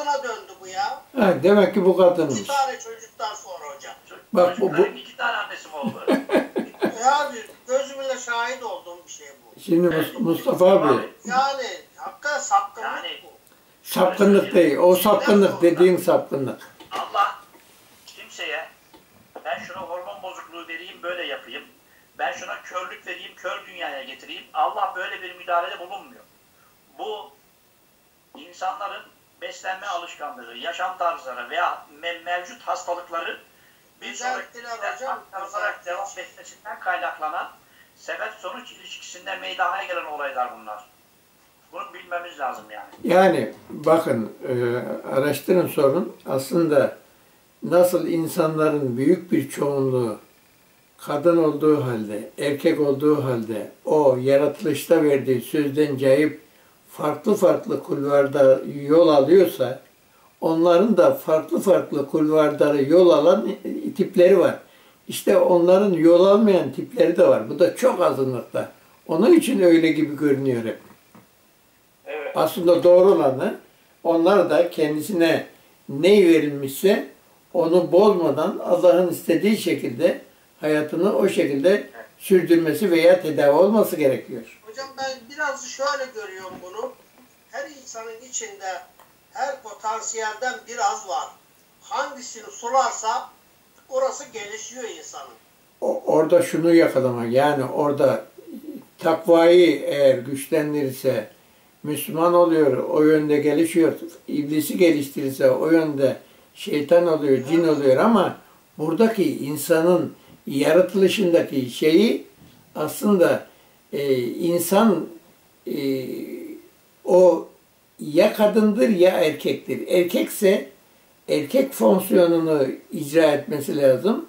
Buna döndü bu ya. Ha, demek ki bu kadınmış. İki tane çocuktan sonra hocam. Bak bu- bu- iki tane annesi mi oldu? Yani gözümle şahit olduğum bir şey bu. Şimdi Mus- Mustafa abi Yani hakikaten sapkınlık Yani- bu. sapkınlık değil. O sapkınlık dediğin sapkınlık. Allah kimseye ben şuna hormon bozukluğu vereyim böyle yapayım. Ben şuna körlük vereyim kör dünyaya getireyim. Allah böyle bir müdahalede bulunmuyor. Bu insanların beslenme alışkanlığı, yaşam tarzları veya me- mevcut hastalıkları bir sonraki aktararak devam etmesinden kaynaklanan sebep sonuç ilişkisinde meydana gelen olaylar bunlar. Bunu bilmemiz lazım yani. Yani bakın e, araştırın sorun aslında nasıl insanların büyük bir çoğunluğu kadın olduğu halde, erkek olduğu halde o yaratılışta verdiği sözden cayıp farklı farklı kulvarda yol alıyorsa onların da farklı farklı kulvarda yol alan tipleri var. İşte onların yol almayan tipleri de var. Bu da çok azınlıkta. Onun için öyle gibi görünüyor hep. Evet. Aslında doğru olanı onlar da kendisine ne verilmişse onu bozmadan Allah'ın istediği şekilde hayatını o şekilde sürdürmesi veya tedavi olması gerekiyor. Hocam ben biraz şöyle görüyorum bunu. Her insanın içinde her potansiyelden biraz var. Hangisini sularsa orası gelişiyor insanın. O- orada şunu yakalama yani orada takvayı eğer güçlendirirse Müslüman oluyor, o yönde gelişiyor. İblisi geliştirirse o yönde şeytan oluyor, cin oluyor ama buradaki insanın yaratılışındaki şeyi aslında e, insan e, o ya kadındır ya erkektir. Erkekse erkek fonksiyonunu icra etmesi lazım.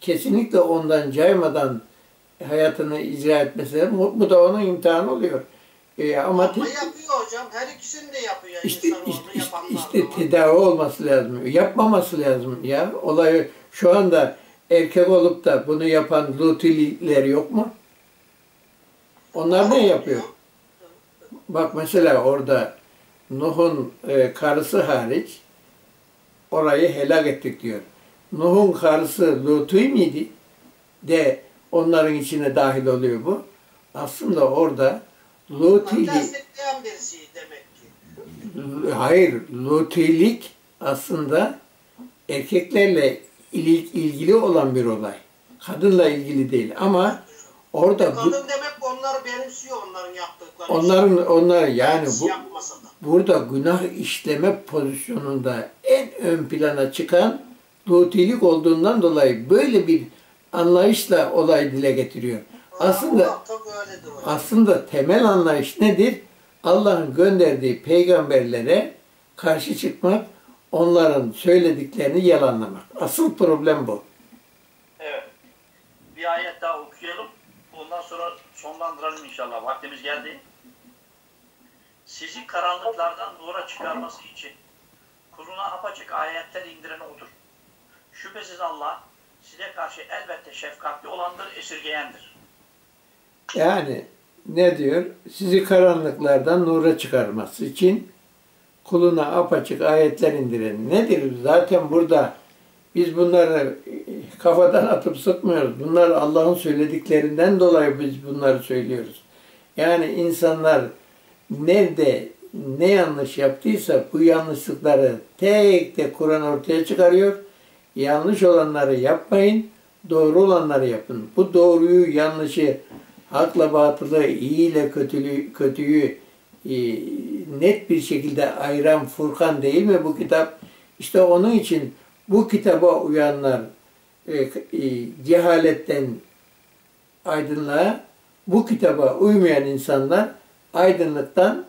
Kesinlikle ondan caymadan hayatını icra etmesi lazım. Bu, da onun imtihanı oluyor. E, ama Ama yapıyor hocam. Her ikisini de yapıyor işte, insan işte, işte, işte tedavi olması lazım. Yapmaması lazım ya. Olayı şu anda erkek olup da bunu yapan lutiler yok mu? Onlar ne yapıyor? Bak mesela orada Nuh'un e, karısı hariç orayı helak ettik diyor. Nuh'un karısı Lut'u miydi? De onların içine dahil oluyor bu. Aslında orada Lut Bunu ile destekleyen birisi demek ki. Hayır, lutilik aslında erkeklerle il- ilgili olan bir olay. Kadınla ilgili değil ama orada bu, Kadın demek onları benimsiyor onların yaptıkları. onların onlar yani bu burada günah işleme pozisyonunda en ön plana çıkan lutilik olduğundan dolayı böyle bir anlayışla olay dile getiriyor. Aslında öyledir hocam. aslında temel anlayış nedir? Allah'ın gönderdiği peygamberlere karşı çıkmak, onların söylediklerini yalanlamak. Asıl problem bu. Evet. Bir ayet daha okuyalım. Ondan sonra sonlandıralım inşallah. Vaktimiz geldi. Sizi karanlıklardan nura çıkarması için kuluna apaçık ayetler indiren odur. Şüphesiz Allah size karşı elbette şefkatli olandır, esirgeyendir. Yani ne diyor? Sizi karanlıklardan nura çıkarması için kuluna apaçık ayetler indiren. Nedir? Zaten burada biz bunları kafadan atıp sıkmıyoruz. Bunlar Allah'ın söylediklerinden dolayı biz bunları söylüyoruz. Yani insanlar nerede ne yanlış yaptıysa bu yanlışlıkları tek tek Kur'an ortaya çıkarıyor. Yanlış olanları yapmayın, doğru olanları yapın. Bu doğruyu, yanlışı, hakla batılı, iyi ile kötülüğü, kötüyü e, net bir şekilde ayıran Furkan değil mi bu kitap? İşte onun için bu kitaba uyanlar e, e, cehaletten aydınlığa, bu kitaba uymayan insanlar aydınlıktan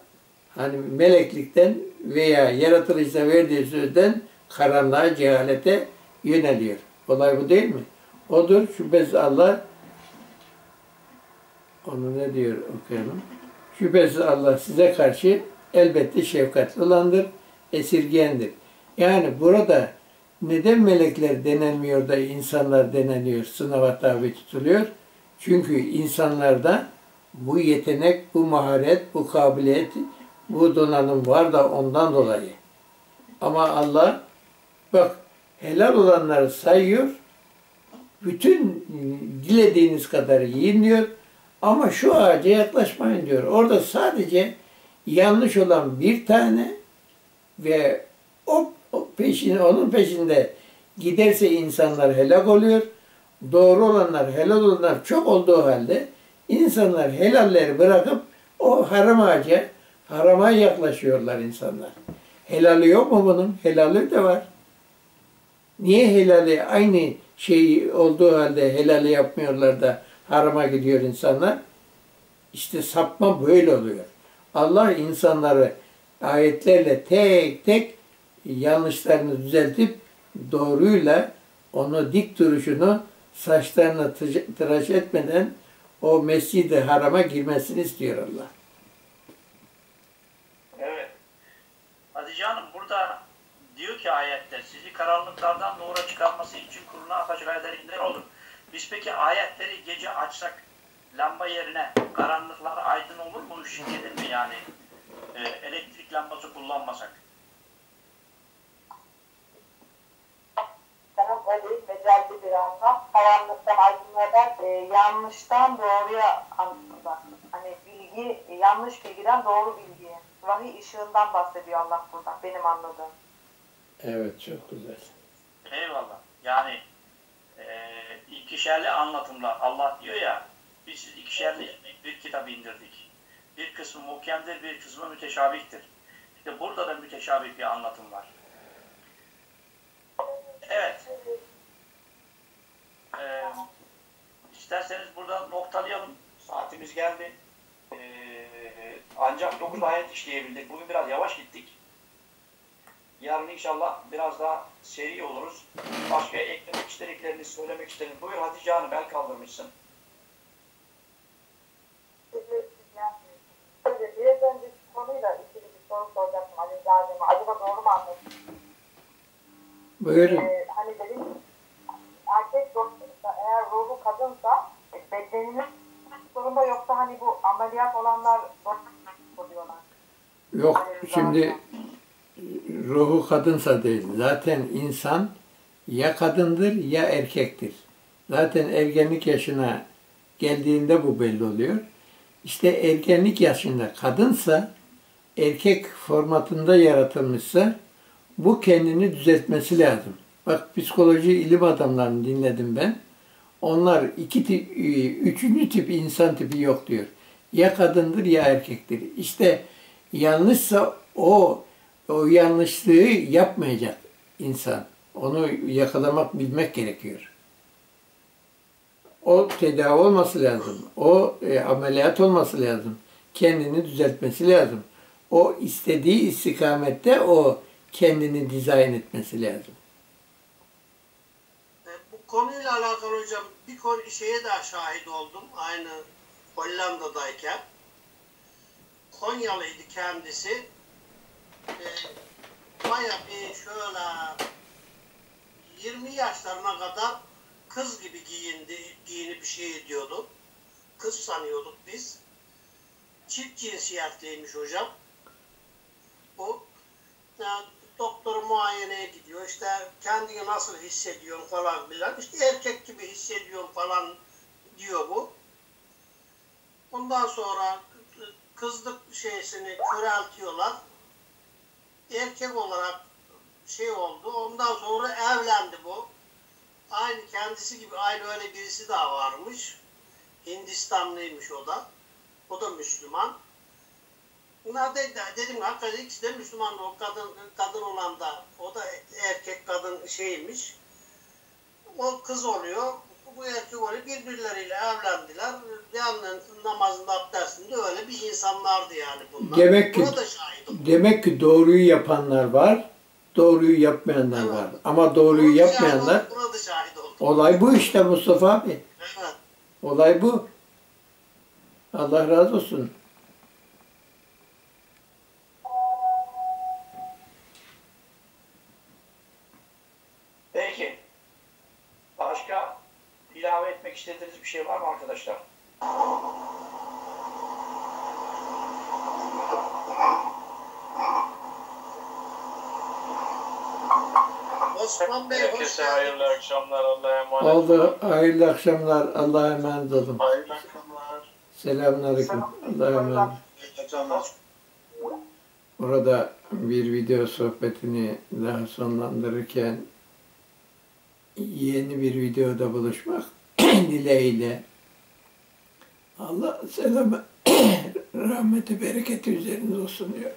hani meleklikten veya yaratılışta verdiği sözden karanlığa, cehalete yöneliyor. Olay bu değil mi? Odur şüphesiz Allah onu ne diyor okuyalım. Şüphesiz Allah size karşı elbette şefkatli olandır, esirgeyendir. Yani burada neden melekler denenmiyor da insanlar deneniyor, sınava tabi tutuluyor? Çünkü insanlarda bu yetenek, bu maharet, bu kabiliyet, bu donanım var da ondan dolayı. Ama Allah bak helal olanları sayıyor. Bütün dilediğiniz kadar yiyin diyor. Ama şu ağaca yaklaşmayın diyor. Orada sadece yanlış olan bir tane ve o, o peşine, onun peşinde giderse insanlar helak oluyor. Doğru olanlar, helal olanlar çok olduğu halde insanlar helalleri bırakıp o haram ağaca, harama yaklaşıyorlar insanlar. Helali yok mu bunun? Helali de var. Niye helali aynı şey olduğu halde helali yapmıyorlar da harama gidiyor insanlar? İşte sapma böyle oluyor. Allah insanları ayetlerle tek tek yanlışlarını düzeltip doğruyla onu dik duruşunu saçlarını tıraş etmeden o mescid-i harama girmesini istiyor Allah. Evet. Hatice Hanım burada diyor ki ayette sizi karanlıklardan nura çıkarması için kuruna apaçık ayetler olur. Biz peki ayetleri gece açsak lamba yerine karanlıklar aydın olur mu? Gelir mi yani? Ee, elektrik lambası kullanmasak. Mecalli bir anlam. Karanlıktan aydınlığa e, yanlıştan doğruya anlatmak. Hani bilgi, yanlış bilgiden doğru bilgiye. Vahiy ışığından bahsediyor Allah burada. Benim anladığım. Evet çok güzel. Eyvallah. Yani e, ikişerli anlatımla Allah diyor ya biz ikişerli bir kitap indirdik. Bir kısmı muhkemdir, bir kısmı müteşabihtir. İşte burada da müteşabih bir anlatım var. Evet. Ee, isterseniz burada noktalayalım. Saatimiz geldi. Ee, ancak 9 ayet işleyebildik. Bugün biraz yavaş gittik. Yarın inşallah biraz daha seri oluruz. Başka eklemek istediklerinizi söylemek istediniz. Buyur Hatice Hanım el kaldırmışsın. Biraz önceki konuyla ilgili bir soru soracaktım Ali Zahir'ime. Acaba doğru mu anladım? Buyurun. Ee, hani dedim erkek dostuysa eğer ruhu kadınsa e, bedeninin sorunda yoksa hani bu ameliyat olanlar oluyorlar. Yok şimdi ruhu kadınsa değil. Zaten insan ya kadındır ya erkektir. Zaten ergenlik yaşına geldiğinde bu belli oluyor. İşte ergenlik yaşında kadınsa erkek formatında yaratılmışsa bu kendini düzeltmesi lazım. Bak psikoloji ilim adamlarını dinledim ben. Onlar iki tip, üçüncü tip insan tipi yok diyor. Ya kadındır ya erkektir. İşte yanlışsa o o yanlışlığı yapmayacak insan. Onu yakalamak, bilmek gerekiyor. O tedavi olması lazım. O e, ameliyat olması lazım. Kendini düzeltmesi lazım. O istediği istikamette o kendini dizayn etmesi lazım. Konuyla alakalı hocam bir konu, şeye daha şahit oldum. Aynı Hollanda'dayken. Konyalıydı kendisi. E, baya bir şöyle 20 yaşlarına kadar kız gibi giyindi, giyinip bir şey ediyordu. Kız sanıyorduk biz. Çift cinsiyetliymiş hocam. O yani doktor muayeneye gidiyor. İşte kendini nasıl hissediyorsun falan filan. İşte erkek gibi hissediyorum falan diyor bu. Ondan sonra kızlık şeysini köreltiyorlar. Erkek olarak şey oldu. Ondan sonra evlendi bu. Aynı kendisi gibi aynı öyle birisi daha varmış. Hindistanlıymış o da. O da Müslüman. Bunlar da dedim hakikaten ikisi de Müslüman o kadın kadın olan da o da erkek kadın şeymiş. O kız oluyor. Bu erkek oluyor. Birbirleriyle evlendiler. Yanların namazında abdestinde öyle bir insanlardı yani bunlar. Demek ki, demek ki doğruyu yapanlar var, doğruyu yapmayanlar Evet. var. Ama doğruyu Buna da şahit yapmayanlar, oldum, Buna da şahit oldum. olay bu işte Mustafa abi. Evet. Olay bu. Allah razı olsun. Peki. Başka ilave etmek istediğiniz bir şey var mı arkadaşlar? Osman Bey hoş Herkese hayırlı geldiniz. akşamlar. Allah'a emanet Oldu. Hayırlı akşamlar. Allah'a emanet olun. Hayırlı akşamlar. Selamünaleyküm. Allah'a emanet. Akşamlar. Burada bir video sohbetini daha sonlandırırken yeni bir videoda buluşmak dileğiyle Allah selamı rahmeti bereketi üzerinize olsun diyor.